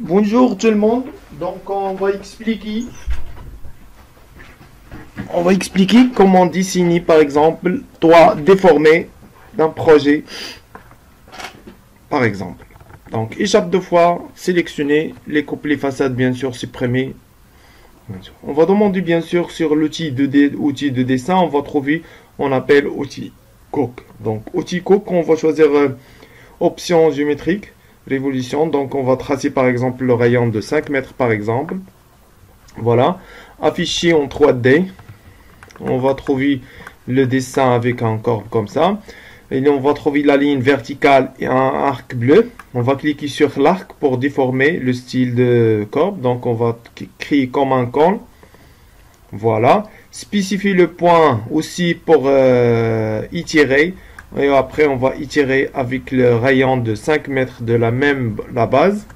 Bonjour tout le monde. Donc on va expliquer on va comment dessiner par exemple toit déformé d'un projet par exemple. Donc échappe de fois, sélectionner les couplets façades bien sûr supprimer. On va demander bien sûr sur l'outil de, dessin, on va trouver, on appelle outil cook. Donc outil cook, on va choisir euh, option géométrique révolution. Donc on va tracer par exemple le rayon de 5 mètres par exemple. Voilà. Afficher en 3D. On va trouver le dessin avec un corps comme ça. Et on va trouver la ligne verticale et un arc bleu. On va cliquer sur l'arc pour déformer le style de corps. Donc on va créer comme un cône. Voilà. Spécifier le point aussi pour euh, tirer et après, on va étirer avec le rayon de 5 mètres de la même la base.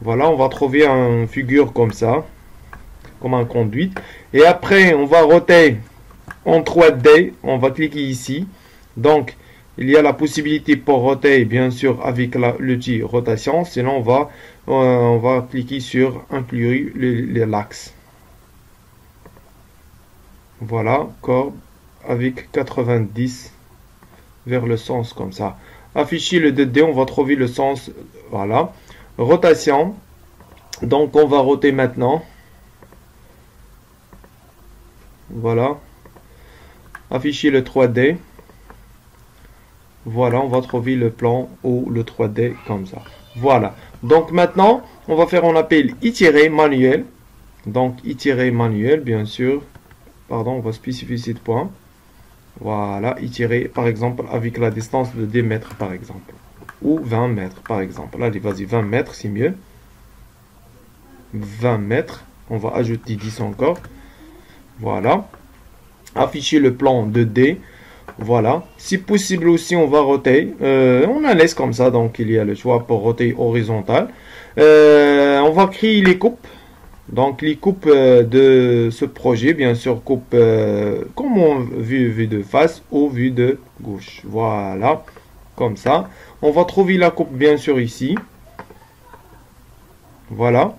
Voilà, on va trouver une figure comme ça, comme un conduite. Et après, on va roter en 3D. On va cliquer ici. Donc, il y a la possibilité pour roter, bien sûr, avec l'outil rotation. Sinon, on va, euh, on va cliquer sur inclure l'axe. Voilà, corps avec 90 vers le sens comme ça. Afficher le 2D, on va trouver le sens, voilà. Rotation, donc on va roter maintenant. Voilà. Afficher le 3D. Voilà, on va trouver le plan ou le 3D comme ça. Voilà. Donc maintenant, on va faire, on appelle itérer manuel. Donc itérer manuel, bien sûr. Pardon, on va spécifier ce point. Voilà, tirer par exemple avec la distance de 10 mètres par exemple. Ou 20 mètres par exemple. Allez, vas-y, 20 mètres, c'est mieux. 20 mètres. On va ajouter 10 encore. Voilà. Afficher le plan de D. Voilà. Si possible aussi, on va roter. Euh, on la laisse comme ça, donc il y a le choix pour roter horizontal. Euh, on va créer les coupes. Donc les coupes euh, de ce projet, bien sûr, coupe euh, comme on vu, vu de face ou vue de gauche. Voilà, comme ça. On va trouver la coupe bien sûr ici. Voilà.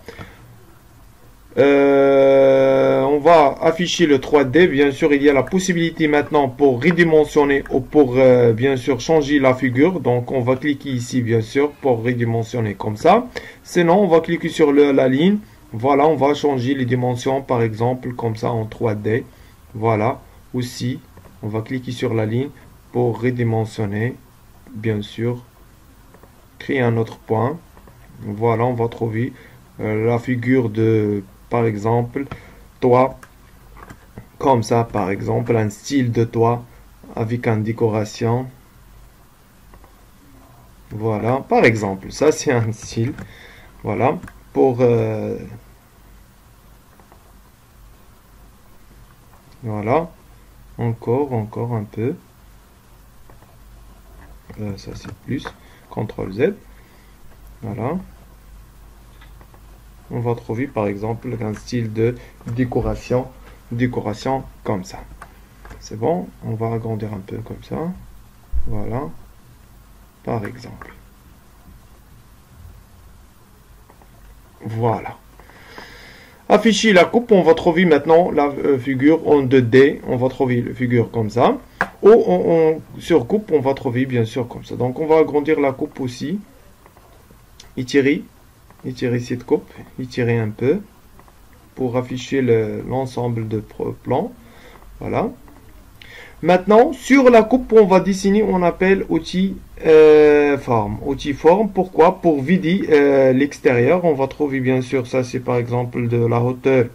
Euh, on va afficher le 3D. Bien sûr, il y a la possibilité maintenant pour redimensionner ou pour bien sûr changer la figure. Donc, on va cliquer ici, bien sûr, pour redimensionner comme ça. Sinon, on va cliquer sur la ligne voilà, on va changer les dimensions, par exemple, comme ça en 3D. Voilà, aussi, on va cliquer sur la ligne pour redimensionner, bien sûr, créer un autre point. Voilà, on va trouver euh, la figure de, par exemple, toit, comme ça, par exemple, un style de toit avec une décoration. Voilà, par exemple, ça c'est un style. Voilà pour euh, voilà. Encore encore un peu. Euh, ça c'est plus. CTRL Z. Voilà. On va trouver par exemple un style de décoration décoration comme ça. C'est bon? On va agrandir un peu comme ça. Voilà. Par exemple Voilà. Afficher la coupe, on va trouver maintenant la euh, figure en 2D. On va trouver la figure comme ça. Ou sur coupe, on va trouver bien sûr comme ça. Donc on va agrandir la coupe aussi. Étirer. Étirer cette coupe. Étirer un peu. Pour afficher l'ensemble de plan. Voilà. Maintenant, sur la coupe, on va dessiner, on appelle outil euh, forme. Outil forme, pourquoi? Pour vider euh, l'extérieur. On va trouver bien sûr, ça c'est par exemple de la hauteur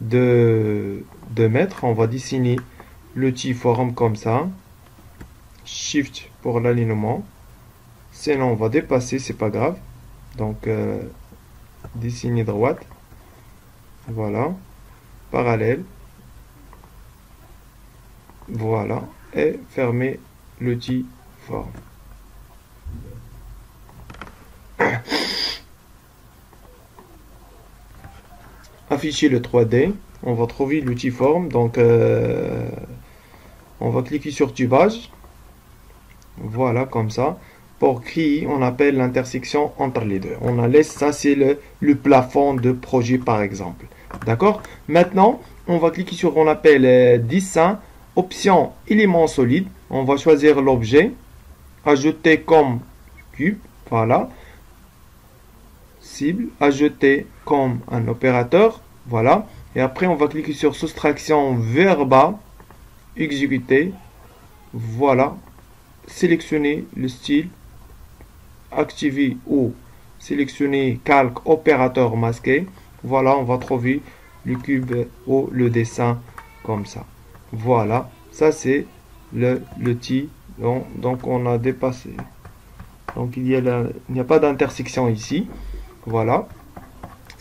de 2 mètres. On va dessiner l'outil forme comme ça. Shift pour l'alignement. Sinon, on va dépasser, c'est pas grave. Donc, euh, dessiner droite. Voilà. Parallèle. Voilà. Et fermer l'outil forme. Afficher le 3D. On va trouver l'outil forme. Donc, euh, on va cliquer sur tubage. Voilà, comme ça. pour créer, on appelle l'intersection entre les deux. On a laisse ça, c'est le, plafond de projet par exemple. D'accord? Maintenant, on va cliquer sur on appelle euh, dessin, option élément solide. On va choisir l'objet, ajouter comme cube, voilà. Cible, ajouter comme un opérateur, voilà. Et après, on va cliquer sur soustraction vers bas, exécuter, voilà. Sélectionner le style, activer ou sélectionner calque opérateur masqué. Voilà, on va trouver le cube ou le dessin comme ça. Voilà, ça c'est le l'outil. Donc, on a dépassé. Donc il n'y a, a pas d'intersection ici. Voilà.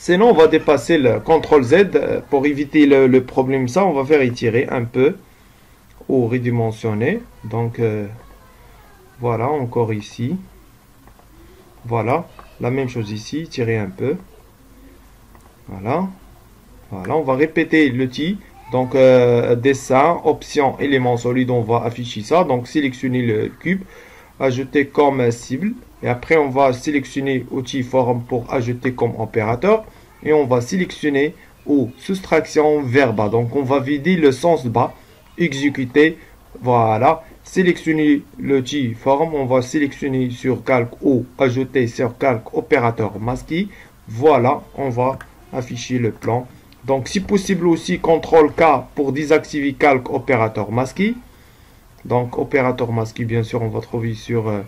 Sinon, on va dépasser le CTRL Z pour éviter le, problème. Ça, on va faire étirer un peu ou redimensionner. Donc, euh, voilà, encore ici. Voilà, la même chose ici, tirer un peu. Voilà. Voilà, on va répéter l'outil. Donc, euh, dessin, option, élément solide, on va afficher ça. Donc, sélectionner le cube, ajouter comme cible. Et après, on va sélectionner outil forme pour ajouter comme opérateur. Et on va sélectionner ou soustraction vers bas. Donc, on va vider le sens bas, exécuter. Voilà. Sélectionner l'outil forme. On va sélectionner sur calque ou ajouter sur calque opérateur masqué. Voilà, on va afficher le plan. Donc, si possible aussi, CTRL K pour désactiver calque opérateur masqué. Donc, opérateur masqué, bien sûr, on va trouver sur euh,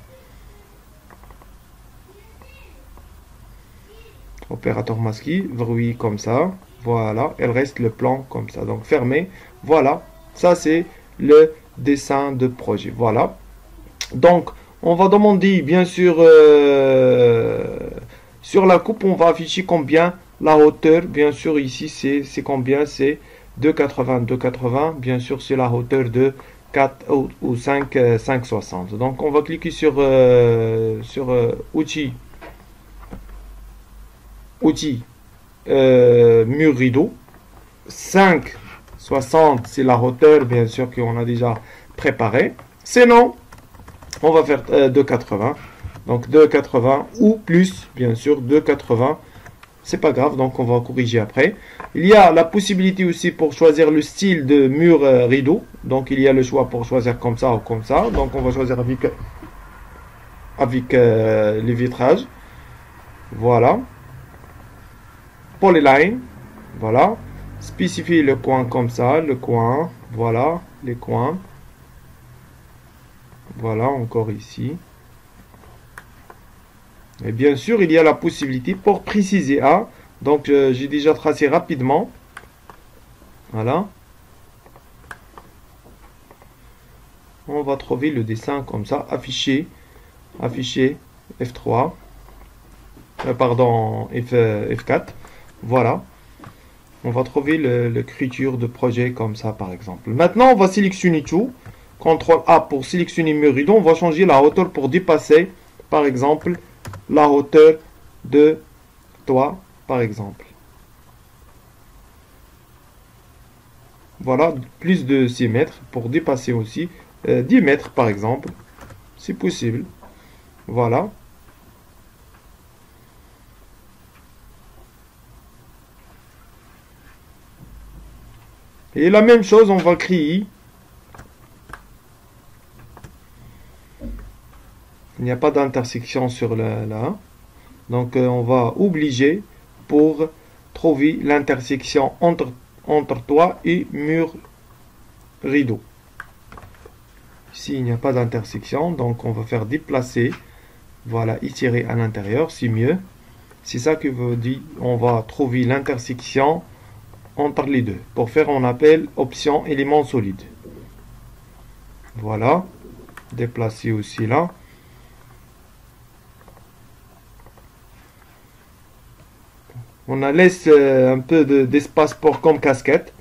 opérateur masqué, verrouillé comme ça. Voilà, elle reste le plan comme ça. Donc, fermé. Voilà, ça c'est le dessin de projet. Voilà. Donc, on va demander, bien sûr, euh, sur la coupe, on va afficher combien la hauteur, bien sûr, ici, c'est combien? C'est 2,80. 2,80, bien sûr, c'est la hauteur de 4 ou, 5, 5,60. Euh, Donc, on va cliquer sur, euh, sur Outils. Outils. mur rideau. 5,60, c'est la hauteur, bien sûr, qu'on a déjà préparé. Sinon, on va faire 2,80. Donc, 2,80 ou plus, bien sûr, 2,80 c'est pas grave, donc on va corriger après. Il y a la possibilité aussi pour choisir le style de mur euh, rideau. Donc il y a le choix pour choisir comme ça ou comme ça. Donc on va choisir avec, avec euh, les vitrages. Voilà. Polyline. Voilà. Spécifier le coin comme ça, le coin. Voilà, les coins. Voilà, encore ici. Et bien sûr, il y a la possibilité pour préciser A. Donc, euh, j'ai déjà tracé rapidement. Voilà. On va trouver le dessin comme ça, affiché, affiché F3, euh, pardon, F, F4. Voilà. On va trouver l'écriture de projet comme ça, par exemple. Maintenant, on va sélectionner tout. CTRL A pour sélectionner rideau. On va changer la hauteur pour dépasser, par exemple, la hauteur de toi, par exemple. Voilà, plus de 6 mètres pour dépasser aussi 10 euh, mètres, par exemple. C'est possible. Voilà. Et la même chose, on va créer il n'y a pas d'intersection sur le, là. Donc euh, on va obliger pour trouver l'intersection entre, entre toi et mur rideau. Ici il n'y a pas d'intersection, donc on va faire déplacer, voilà, étirer à l'intérieur, c'est mieux. C'est ça que veut dire, on va trouver l'intersection entre les deux. Pour faire, on appelle option élément solide. Voilà, déplacer aussi là. On a laisse euh, un peu d'espace pour comme casquette.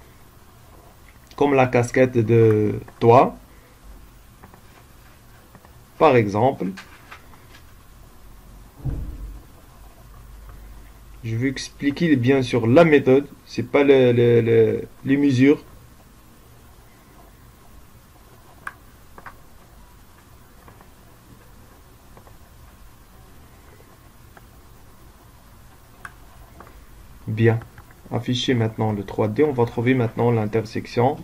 Comme la casquette de toi. Par exemple. je vais expliquer bien sûr la méthode, c'est pas les mesures. Bien, afficher maintenant le 3D, on va trouver maintenant l'intersection.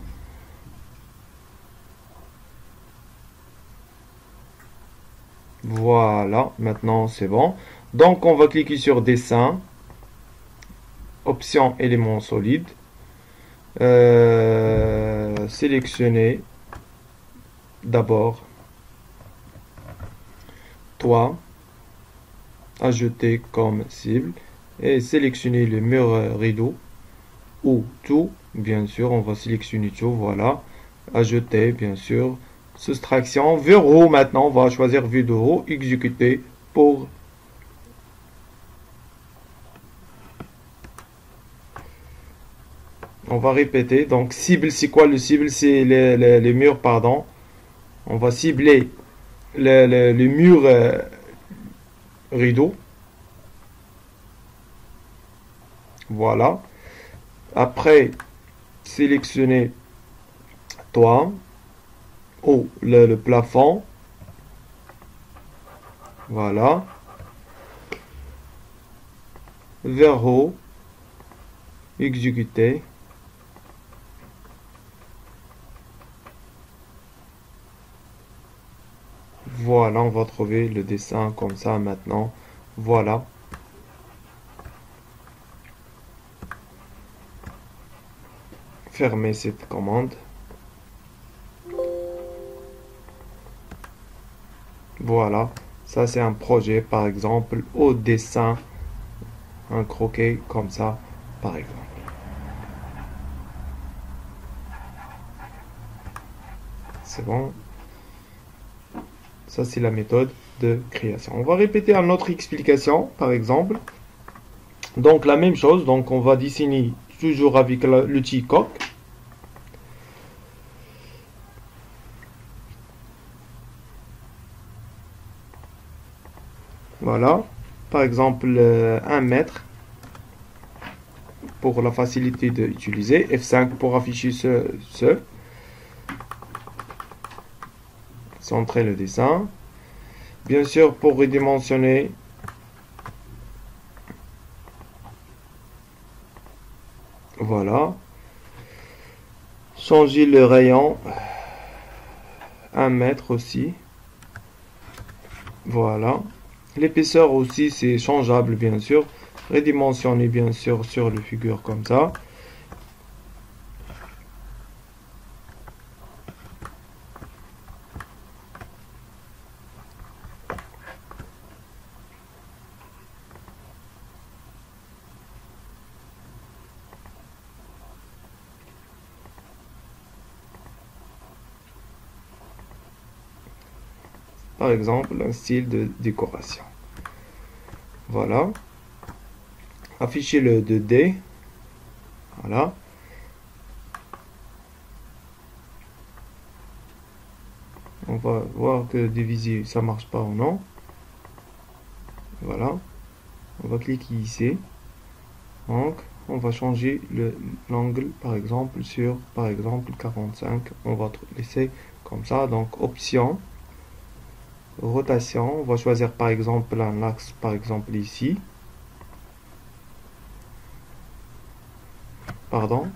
Voilà, maintenant c'est bon. Donc on va cliquer sur dessin option élément solide, euh, sélectionner d'abord. Toi, ajouter comme cible. Et sélectionner le mur rideau ou tout, bien sûr, on va sélectionner tout, voilà, ajouter, bien sûr, soustraction, verrou maintenant, on va choisir vue de haut, exécuter pour on va répéter. Donc, cible, c'est quoi le cible? C'est les, murs, pardon. On va cibler les, murs euh, rideau. Voilà. Après, sélectionner toi ou le, le plafond. Voilà. Vers haut. Exécuter. Voilà, on va trouver le dessin comme ça maintenant. Voilà. Fermer cette commande. Voilà, ça c'est un projet par exemple au dessin, un croquet comme ça par exemple. C'est bon. Ça, c'est la méthode de création. On va répéter une autre explication, par exemple. Donc, la même chose. Donc, on va dessiner toujours avec l'outil coq. Voilà. Par exemple, 1 euh, mètre pour la facilité d'utiliser. F5 pour afficher ce, ce. Centrer le dessin. Bien sûr, pour redimensionner, voilà. Changer le rayon, un mètre aussi. Voilà. L'épaisseur aussi, c'est changeable, bien sûr. Redimensionner, bien sûr, sur le figure comme ça. Par exemple un style de décoration. Voilà. Afficher le 2D. Voilà. On va voir que diviser ça marche pas ou non. Voilà. On va cliquer ici. Donc, on va changer l'angle par exemple sur par exemple 45. On va laisser comme ça. Donc, option rotation, on va choisir par exemple un axe, par exemple ici. Pardon.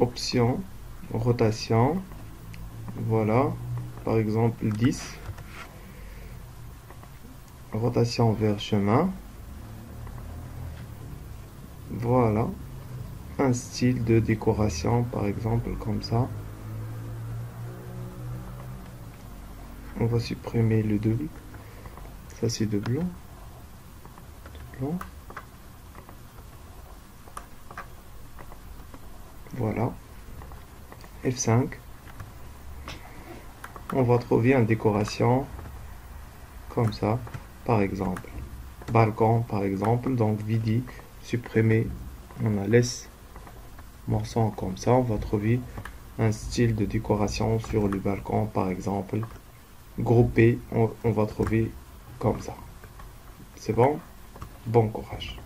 Option, rotation. Voilà, par exemple 10. Rotation vers chemin. Voilà. Un style de décoration, par exemple, comme ça. On va supprimer le double ça c'est de blanc. Voilà. F5 on va trouver une décoration comme ça par exemple. Balcon par exemple. Donc vidi supprimer. On la laisse morceau comme ça. On va trouver un style de décoration sur le balcon par exemple groupé, on, on va trouver comme ça. C'est bon? Bon courage.